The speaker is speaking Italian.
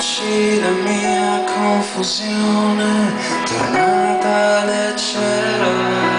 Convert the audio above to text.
Conosci la mia confusione tornata leggera.